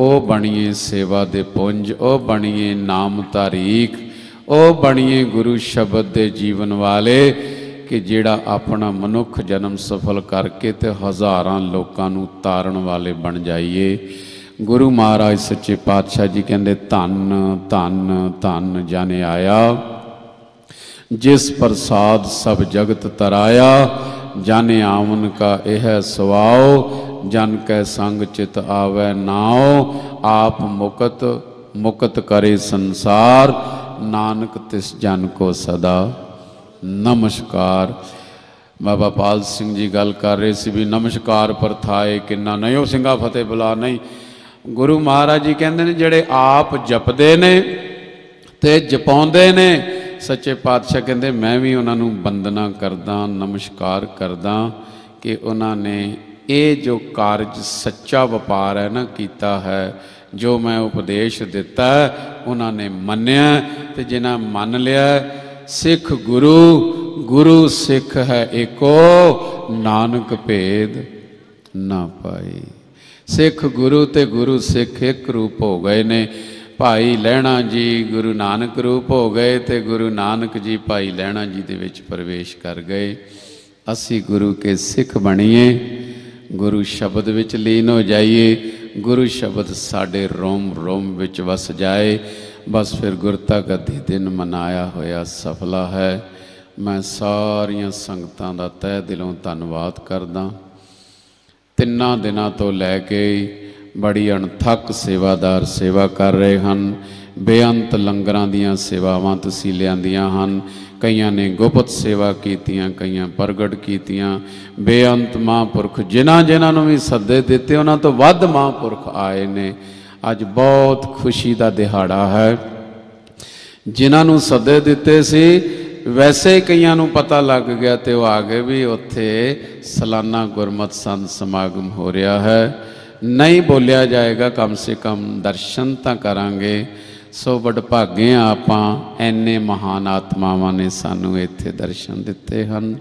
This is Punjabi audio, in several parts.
ਉਹ ਬਣੀਏ ਸੇਵਾ ਦੇ ਪੁੰਜ ਉਹ ਬਣੀਏ ਨਾਮ ਤਾਰੀਖ ਉਹ ਬਣੀਏ ਗੁਰੂ ਸ਼ਬਦ ਦੇ ਜੀਵਨ ਵਾਲੇ, ਕਿ ਜਿਹੜਾ ਆਪਣਾ ਮਨੁੱਖ ਜਨਮ ਸਫਲ ਕਰਕੇ ਤੇ ਹਜ਼ਾਰਾਂ ਲੋਕਾਂ ਨੂੰ ਤਾਰਨ ਵਾਲੇ ਬਣ ਜਾਈਏ। ਗੁਰੂ ਮਹਾਰਾਜ ਸੱਚੇ ਪਾਤਸ਼ਾਹ ਜੀ ਕਹਿੰਦੇ, ਧੰਨ ਧੰਨ ਧੰਨ ਜਾਣੇ ਆਇਆ, ਜਿਸ ਪ੍ਰਸਾਦ ਸਭ ਜਗਤ ਤਰਾਇਆ ਜਨ ਆਵਨ ਕਾ ਇਹ ਸਵਾਉ ਜਨ ਕੈ ਸੰਗ ਚਿਤ ਆਵੈ ਨਾਉ, ਆਪ ਮੁਕਤ ਮੁਕਤ ਕਰੇ ਸੰਸਾਰ, ਨਾਨਕ ਤਿਸ ਜਨ ਕੋ ਸਦਾ। ਨਮਸਕਾਰ। ਬਾਬਾ ਪਾਲ ਸਿੰਘ ਜੀ ਗੱਲ ਕਰ ਰਹੇ ਸੀ ਵੀ ਨਮਸਕਾਰ ਪਰਥਾਏ ਕਿੰਨਾ ਨਯੋ ਸਿੰਘਾ ਫਤਿਹ ਬੁਲਾ ਨਹੀਂ। ਗੁਰੂ ਮਹਾਰਾਜ ਜੀ ਕਹਿੰਦੇ ਨੇ, ਜਿਹੜੇ ਆਪ ਜਪਦੇ ਨੇ ਤੇ ਜਪਾਉਂਦੇ ਨੇ, ਸੱਚੇ ਪਾਤਸ਼ਾਹ ਕਹਿੰਦੇ, ਮੈਂ ਵੀ ਉਹਨਾਂ ਨੂੰ ਬੰਦਨਾ ਕਰਦਾ, ਨਮਸਕਾਰ ਕਰਦਾ ਕਿ ਉਹਨਾਂ ਨੇ ਇਹ ਜੋ ਕਾਰਜ ਸੱਚਾ ਵਪਾਰ ਹੈ ਨਾ ਕੀਤਾ ਹੈ, ਜੋ ਮੈਂ ਉਪਦੇਸ਼ ਦਿੱਤਾ ਉਹਨਾਂ ਨੇ ਮੰਨਿਆ ਤੇ ਜਿਨ੍ਹਾਂ ਮੰਨ ਲਿਆ ਸਿੱਖ ਗੁਰੂ ਗੁਰੂ ਸਿੱਖ ਹੈ ਏਕੋ, ਨਾਨਕ ਭੇਦ ਨਾ ਪਾਈ ਸਿੱਖ ਗੁਰੂ ਤੇ ਗੁਰੂ ਸਿੱਖ ਇੱਕ ਰੂਪ ਹੋ ਗਏ ਨੇ। ਭਾਈ ਲਹਿਣਾ ਜੀ ਗੁਰੂ ਨਾਨਕ ਰੂਪ ਹੋ ਗਏ ਤੇ ਗੁਰੂ ਨਾਨਕ ਜੀ ਭਾਈ ਲਹਿਣਾ ਜੀ ਦੇ ਵਿੱਚ ਪ੍ਰਵੇਸ਼ ਕਰ ਗਏ। ਅਸੀਂ ਗੁਰੂ ਕੇ ਸਿੱਖ ਬਣੀਏ। ਗੁਰੂ ਸ਼ਬਦ ਵਿੱਚ ਲੀਨ ਹੋ ਜਾਈਏ, ਗੁਰੂ ਸ਼ਬਦ ਸਾਡੇ ਰੋਮ ਰੋਮ ਵਿੱਚ ਵਸ ਜਾਏ, ਬਸ ਫਿਰ ਗੁਰਤਾ ਗੱਦੀ ਦਿਨ ਮਨਾਇਆ ਹੋਇਆ ਸਫਲਾ ਹੈ। ਮੈਂ ਸਾਰੀਆਂ ਸੰਗਤਾਂ ਦਾ ਤਹਿ ਦਿਲੋਂ ਧੰਨਵਾਦ ਕਰਦਾ। ਤਿੰਨਾਂ ਦਿਨਾਂ ਤੋਂ ਲੈ ਕੇ ਬੜੀ ਅਣਥੱਕ ਸੇਵਾਦਾਰ ਸੇਵਾ ਕਰ ਰਹੇ ਹਨ। ਬੇਅੰਤ ਲੰਗਰਾਂ ਦੀਆਂ ਸੇਵਾਵਾਂ ਤੁਸੀਂ ਲਿਆਂਦੀਆਂ ਹਨ। ਕਈਆਂ ਨੇ ਗੁਪਤ ਸੇਵਾ ਕੀਤੀਆਂ, ਕਈਆਂ ਪ੍ਰਗਟ ਕੀਤੀਆਂ। ਬੇਅੰਤ ਮਹਾਂਪੁਰਖ, ਜਿਨ੍ਹਾਂ ਜਿਨ੍ਹਾਂ ਨੂੰ ਵੀ ਸੱਦੇ ਦਿੱਤੇ, ਉਹਨਾਂ ਤੋਂ ਵੱਧ ਮਹਾਂਪੁਰਖ ਆਏ ਨੇ। ਅੱਜ ਬਹੁਤ ਖੁਸ਼ੀ ਦਾ ਦਿਹਾੜਾ ਹੈ। ਜਿਨ੍ਹਾਂ ਨੂੰ ਸੱਦੇ ਦਿੱਤੇ ਸੀ, ਵੈਸੇ ਕਈਆਂ ਨੂੰ ਪਤਾ ਲੱਗ ਗਿਆ ਤੇ ਉਹ ਆ ਗਏ ਵੀ ਉੱਥੇ ਸਾਲਾਨਾ ਗੁਰਮਤ ਸੰਤ ਸਮਾਗਮ ਹੋ ਰਿਹਾ ਹੈ। ਨਹੀਂ ਬੋਲਿਆ ਜਾਏਗਾ, ਕਮ ਸੇ ਕਮ ਦਰਸ਼ਨ ਤਾਂ ਕਰਾਂਗੇ। ਸੋ ਵਡਭਾਗੇ ਆ ਆਪਾਂ ਐਨੇ ਮਹਾਨ ਆਤਮਾਵਾਂ ਨੇ ਸਾਨੂੰ ਇੱਥੇ ਦਰਸ਼ਨ ਦਿੱਤੇ ਹਨ।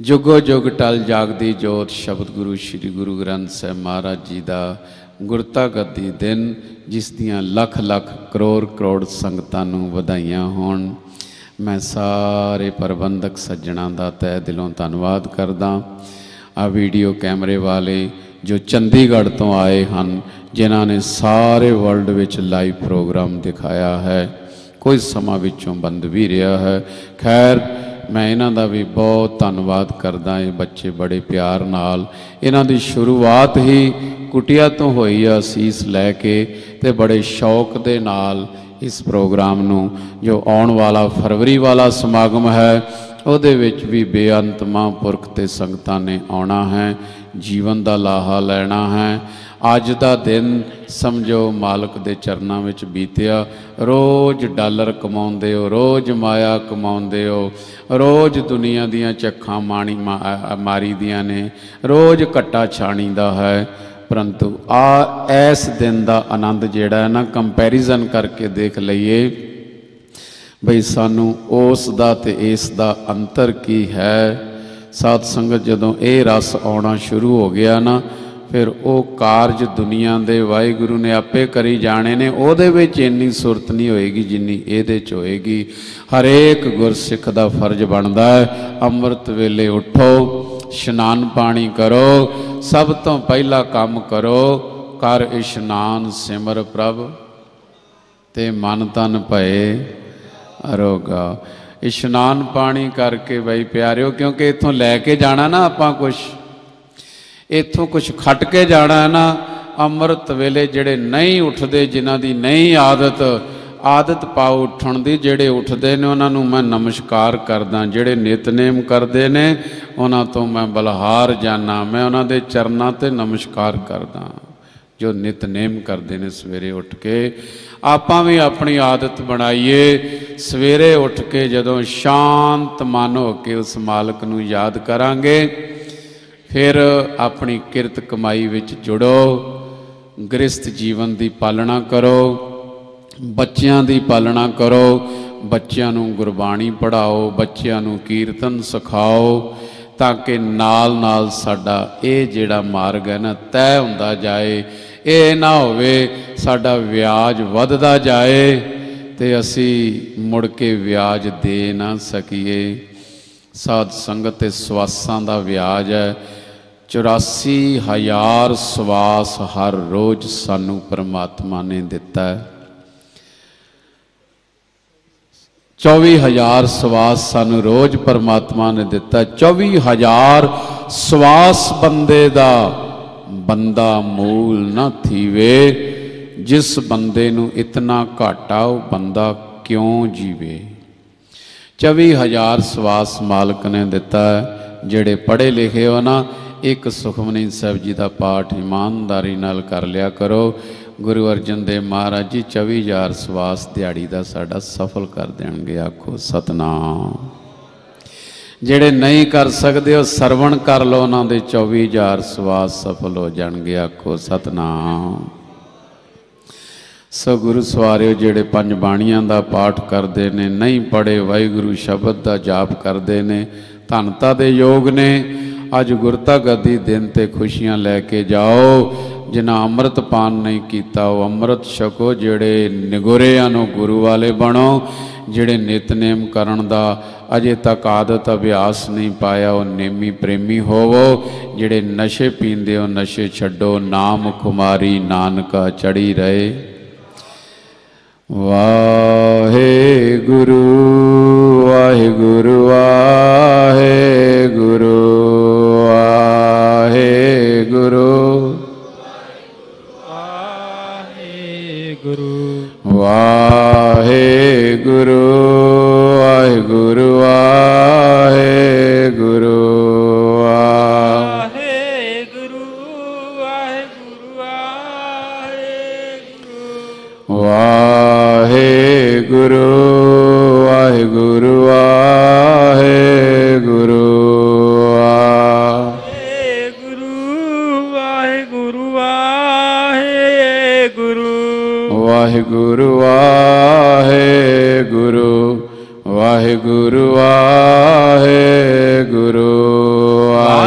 ਜੁਗੋ ਜੁਗ ਟਲ ਜਾਗਦੀ ਜੋਤ ਸ਼ਬਦ ਗੁਰੂ ਸ੍ਰੀ ਗੁਰੂ ਗ੍ਰੰਥ ਸਾਹਿਬ ਮਹਾਰਾਜ ਜੀ ਦਾ ਗੁਰਤਾ ਗੱਦੀ ਦਿਨ, ਜਿਸ ਦੀਆਂ ਲੱਖ ਲੱਖ ਕਰੋੜ ਕਰੋੜ ਸੰਗਤਾਂ ਨੂੰ ਵਧਾਈਆਂ ਹੋਣ। ਮੈਂ ਸਾਰੇ ਪ੍ਰਬੰਧਕ ਸੱਜਣਾ ਦਾ ਤਹਿ ਦਿਲੋਂ ਧੰਨਵਾਦ ਕਰਦਾ। ਆ ਵੀਡੀਓ ਕੈਮਰੇ ਵਾਲੇ ਜੋ ਚੰਡੀਗੜ੍ਹ ਤੋਂ ਆਏ ਹਨ ਜਿਨ੍ਹਾਂ ਨੇ ਸਾਰੇ ਵਰਲਡ ਵਿੱਚ ਲਾਈਵ ਪ੍ਰੋਗਰਾਮ ਦਿਖਾਇਆ ਹੈ। ਕੋਈ ਸਮਾਂ ਵਿੱਚੋਂ ਬੰਦ ਵੀ ਰਿਹਾ ਹੈ। ਖੈਰ, ਮੈਂ ਇਹਨਾਂ ਦਾ ਵੀ ਬਹੁਤ ਧੰਨਵਾਦ ਕਰਦਾ ਇਹ ਬੱਚੇ ਬੜੇ ਪਿਆਰ ਨਾਲ। ਇਹਨਾਂ ਦੀ ਸ਼ੁਰੂਆਤ ਹੀ ਕੁਟਿਆ ਤੋਂ ਹੋਈ ਆ ਸੀਸ ਲੈ ਕੇ ਤੇ ਬੜੇ ਸ਼ੌਕ ਦੇ ਨਾਲ ਇਸ ਪ੍ਰੋਗਰਾਮ ਨੂੰ, ਜੋ ਆਉਣ ਵਾਲਾ ਫਰਵਰੀ ਵਾਲਾ ਸਮਾਗਮ ਹੈ, ਉਹਦੇ ਵਿੱਚ ਵੀ ਬੇਅੰਤ ਮਹਾਂਪੁਰਖ ਤੇ ਸੰਗਤਾਂ ਨੇ ਆਉਣਾ ਹੈ, ਜੀਵਨ ਦਾ ਲਾਹਾ ਲੈਣਾ ਹੈ। ਅੱਜ ਦਾ ਦਿਨ ਸਮਝੋ ਮਾਲਕ ਦੇ ਚਰਨਾਂ ਵਿੱਚ ਬੀਤਿਆ। ਰੋਜ਼ ਡਾਲਰ ਕਮਾਉਂਦੇ ਹੋ, ਰੋਜ਼ ਮਾਇਆ ਕਮਾਉਂਦੇ ਹੋ, ਰੋਜ਼ ਦੁਨੀਆ ਦੀਆਂ ਚੱਖਾਂ ਮਾਣੀ ਮਾਰੀ ਦੀਆਂ ਨੇ, ਰੋਜ਼ ਘੱਟਾ ਛਾਣੀਦਾ ਹੈ। ਪਰੰਤੂ ਆ ਇਸ ਦਿਨ ਦਾ ਆਨੰਦ ਜਿਹੜਾ ਹੈ ਨਾ ਕੰਪੈਰੀਜ਼ਨ ਕਰਕੇ ਦੇਖ ਲਈਏ। ਬਈ ਸਾਨੂੰ ਉਸ ਦਾ ਤੇ ਇਸ ਦਾ ਅੰਤਰ ਕੀ ਹੈ? ਸਾਧ ਸੰਗਤ ਜਦੋਂ ਇਹ ਰਸ ਆਉਣਾ ਸ਼ੁਰੂ ਹੋ ਗਿਆ ਨਾ ਫਿਰ ਉਹ ਕਾਰਜ ਦੁਨੀਆ ਦੇ ਵਾਹਿਗੁਰੂ ਨੇ ਆਪੇ ਕਰੀ ਜਾਣੇ ਨੇ, ਉਹਦੇ ਵਿੱਚ ਇੰਨੀ ਸੁਰਤ ਨਹੀਂ ਹੋਏਗੀ ਜਿੰਨੀ ਇਹਦੇ ਚ ਹੋਏਗੀ। ਹਰੇਕ ਗੁਰਸਿੱਖ ਦਾ ਫਰਜ਼ ਬਣਦਾ ਹੈ, ਅੰਮ੍ਰਿਤ ਵੇਲੇ ਉਠੋ, ਇਸ਼ਨਾਨ ਪਾਣੀ ਕਰੋ, ਸਭ ਤੋਂ ਪਹਿਲਾ ਕੰਮ ਕਰੋ, ਕਰ ਇਸ਼ਨਾਨ ਸਿਮਰ ਪ੍ਰਭ, ਤੇ ਮਨ ਤਨ ਭਏ ਅਰੋਗਾ। ਇਸ਼ਨਾਨ ਪਾਣੀ ਕਰਕੇ ਬਈ ਪਿਆਰਿਓ, ਕਿਉਂਕਿ ਇੱਥੋਂ ਲੈ ਕੇ ਜਾਣਾ ਨਾ ਆਪਾਂ ਕੁਛ। ਇੱਥੋਂ ਕੁਝ ਖੱਟ ਕੇ ਜਾਣਾ ਹੈ ਨਾ, ਅੰਮ੍ਰਿਤ ਵੇਲੇ ਜਿਹੜੇ ਨਹੀਂ ਉੱਠਦੇ, ਜਿਨ੍ਹਾਂ ਦੀ ਨਹੀਂ ਆਦਤ ਆਦਤ ਪਾਉ ਉੱਠਣ ਦੀ, ਜਿਹੜੇ ਉੱਠਦੇ ਨੇ ਉਹਨਾਂ ਨੂੰ ਮੈਂ ਨਮਸਕਾਰ ਕਰਦਾ, ਜਿਹੜੇ ਨਿਤਨੇਮ ਕਰਦੇ ਨੇ, ਉਹਨਾਂ ਤੋਂ ਮੈਂ ਬਲਹਾਰ ਜਾਣਾ ਮੈਂ ਉਹਨਾਂ ਦੇ ਚਰਨਾਂ ਤੇ ਨਮਸਕਾਰ ਕਰਦਾ, ਜੋ ਨਿਤਨੇਮ ਕਰਦੇ ਨੇ ਸਵੇਰੇ ਉੱਠ ਕੇ। ਆਪਾਂ ਵੀ ਆਪਣੀ ਆਦਤ ਬਣਾਈਏ, ਸਵੇਰੇ ਉੱਠ ਕੇ ਜਦੋਂ ਸ਼ਾਂਤ ਮਨ ਹੋ ਕੇ ਉਸ ਮਾਲਕ ਨੂੰ ਯਾਦ ਕਰਾਂਗੇ ਫਿਰ ਆਪਣੀ ਕਿਰਤ ਕਮਾਈ ਵਿੱਚ ਜੁੜੋ, ਗ੍ਰਸਥ ਜੀਵਨ ਦੀ ਪਾਲਣਾ ਕਰੋ, ਬੱਚਿਆਂ ਦੀ ਪਾਲਣਾ ਕਰੋ, ਬੱਚਿਆਂ ਨੂੰ ਗੁਰਬਾਣੀ ਪੜ੍ਹਾਓ, ਬੱਚਿਆਂ ਨੂੰ ਕੀਰਤਨ ਸਿਖਾਓ, ਤਾਂ ਕਿ ਨਾਲ ਨਾਲ ਸਾਡਾ ਇਹ ਜਿਹੜਾ ਮਾਰਗ ਹੈ ਨਾ ਤੈਅ ਹੁੰਦਾ ਜਾਏ। ਇਹ ਨਾ ਹੋਵੇ ਸਾਡਾ ਵਿਆਜ ਵੱਧਦਾ ਜਾਏ ਤੇ ਅਸੀਂ ਮੁੜ ਕੇ ਵਿਆਜ ਦੇ ਨਾ ਸਕੀਏ। ਸਾਧ ਸੰਗਤ ਤੇ ਸਵਾਸਾਂ ਦਾ ਵਿਆਜ ਹੈ। 84000 ਸਵਾਸ ਹਰ ਰੋਜ਼ ਸਾਨੂੰ ਪਰਮਾਤਮਾ ਨੇ ਦਿੱਤਾ ਹੈ। 24000 ਸਵਾਸ ਸਾਨੂੰ ਰੋਜ਼ ਪਰਮਾਤਮਾ ਨੇ ਦਿੱਤਾ 24000 ਸਵਾਸ ਬੰਦੇ ਦਾ ਬੰਦਾ ਮੂਲ ਨਾ ਥੀਵੇ, ਜਿਸ ਬੰਦੇ ਨੂੰ ਇਤਨਾ ਘਾਟਾ ਉਹ ਬੰਦਾ ਕਿਉਂ ਜੀਵੇ? 24000 ਸਵਾਸ ਮਾਲਕ ਨੇ ਦਿੱਤਾ ਹੈ। ਜਿਹੜੇ ਪੜ੍ਹੇ ਲਿਖੇ ਹੋ ਨਾ ਇੱਕ ਸੁਖਮਨੀ ਸਾਹਿਬ ਜੀ ਦਾ ਪਾਠ ਇਮਾਨਦਾਰੀ ਨਾਲ ਕਰ ਲਿਆ ਕਰੋ। ਗੁਰੂ ਅਰਜਨ ਦੇਵ ਮਹਾਰਾਜ ਜੀ 24000 ਸਵਾਸ ਦਿਹਾੜੀ ਦਾ ਸਾਡਾ ਸਫਲ ਕਰ ਦੇਣਗੇ। ਆਖੋ ਸਤਨਾਮ। ਜਿਹੜੇ ਨਹੀਂ ਕਰ ਸਕਦੇ ਉਹ ਸਰਵਣ ਕਰ ਲਓ, ਉਹਨਾਂ ਦੇ 24000 ਸਵਾਸ ਸਫਲ ਹੋ ਜਾਣਗੇ। ਆਖੋ ਸਤਨਾਮ। ਸੋ ਗੁਰੂ ਸਵਾਰਿਓ, ਜਿਹੜੇ ਪੰਜ ਬਾਣੀਆਂ ਦਾ ਪਾਠ ਕਰਦੇ ਨੇ, ਨਹੀਂ ਪੜੇ ਵਾਹਿਗੁਰੂ ਸ਼ਬਦ ਦਾ ਜਾਪ ਕਰਦੇ ਨੇ, ਧੰਨਤਾ ਦੇ ਯੋਗ ਨੇ। ਅੱਜ ਗੁਰਤਾ ਗੱਦੀ ਦਿਨ ਤੇ ਖੁਸ਼ੀਆਂ ਲੈ ਕੇ ਜਾਓ। ਜਿਨ੍ਹਾਂ ਅੰਮ੍ਰਿਤ ਪਾਨ ਨਹੀਂ ਕੀਤਾ, ਉਹ ਅੰਮ੍ਰਿਤ ਛਕੋ, ਜਿਹੜੇ ਨਿਗੁਰਿਆਂ ਨੂੰ ਗੁਰੂ ਵਾਲੇ ਬਣੋ। ਜਿਹੜੇ ਨਿਤਨੇਮ ਕਰਨ ਦਾ ਅਜੇ ਤੱਕ ਆਦਤ ਅਭਿਆਸ ਨਹੀਂ ਪਾਇਆ, ਉਹ ਨੇਮੀ ਪ੍ਰੇਮੀ ਹੋਵੋ। ਜਿਹੜੇ ਨਸ਼ੇ ਪੀਂਦੇ ਹੋ ਨਸ਼ੇ ਛੱਡੋ। ਨਾਮ ਕੁਮਾਰੀ ਨਾਨਕਾ ਚੜੀ ਰਹੇ। ਵਾਹਿਗੁਰੂ ਵਾਹਿਗੁਰੂ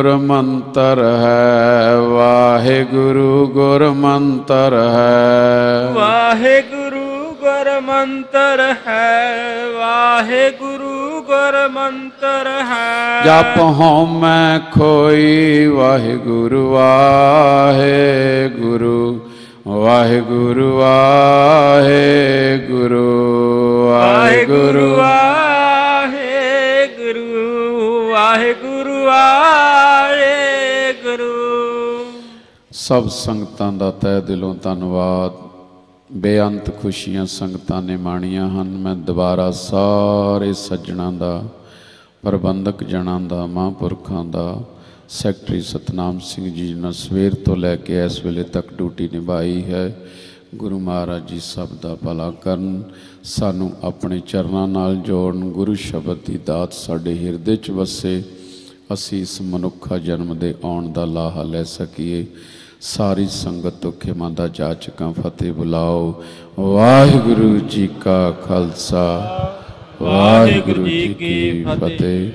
ਗੁਰ ਮੰਤਰ ਹੈ ਵਾਹਿਗੁਰੂ ਗੁਰ ਮੰਤਰ ਹੈ। ਵਾਹਿਗੁਰੂ ਗੁਰ ਮੰਤਰ ਹੈ ਵਾਹਿਗੁਰੂ ਗੁਰ ਮੰਤਰ ਹੈ। ਜਪ ਹਉਮੈ ਖੋਈ ਵਾਹਿਗੁਰੂ ਵਾਹਿਗੁਰੂ ਵਾਹਿਗੁਰੂ ਵਾਹਿਗੁਰੂ ਵਾਹਿਗੁਰੂ ਵਾਹਿਗੁਰੂ ਸਭ ਸੰਗਤਾਂ ਦਾ ਤਹਿ ਦਿਲੋਂ ਧੰਨਵਾਦ। ਬੇਅੰਤ ਖੁਸ਼ੀਆਂ ਸੰਗਤਾਂ ਨੇ ਮਾਣੀਆਂ ਹਨ। ਮੈਂ ਦੁਬਾਰਾ ਸਾਰੇ ਸੱਜਣਾਂ ਦਾ, ਪ੍ਰਬੰਧਕ ਜਣਾਂ ਦਾ, ਮਹਾਂਪੁਰਖਾਂ ਦਾ, ਸੈਕਟਰੀ ਸਤਨਾਮ ਸਿੰਘ ਜੀ ਨੇ ਸਵੇਰ ਤੋਂ ਲੈ ਕੇ ਇਸ ਵੇਲੇ ਤੱਕ ਡਿਊਟੀ ਨਿਭਾਈ ਹੈ। ਗੁਰੂ ਮਹਾਰਾਜ ਜੀ ਸਭ ਦਾ ਭਲਾ ਕਰਨ। ਸਾਨੂੰ ਆਪਣੇ ਚਰਨਾਂ ਨਾਲ ਜੋੜਨ, ਗੁਰੂ ਸ਼ਬਦ ਦੀ ਦਾਤ ਸਾਡੇ ਹਿਰਦੇ 'ਚ ਵਸੇ। ਅਸੀਂ ਇਸ ਮਨੁੱਖਾ ਜਨਮ ਦੇ ਆਉਣ ਦਾ ਲਾਹਾ ਲੈ ਸਕੀਏ। ਸਾਰੀ ਸੰਗਤ ਤੋਂ ਖਿਮਾ ਦਾ ਜਾਚਕਾਂ ਫਤਿਹ ਬੁਲਾਓ। ਵਾਹਿਗੁਰੂ ਜੀ ਕਾ ਖਾਲਸਾ ਵਾਹਿਗੁਰੂ ਜੀ ਕੀ ਫਤਿਹ।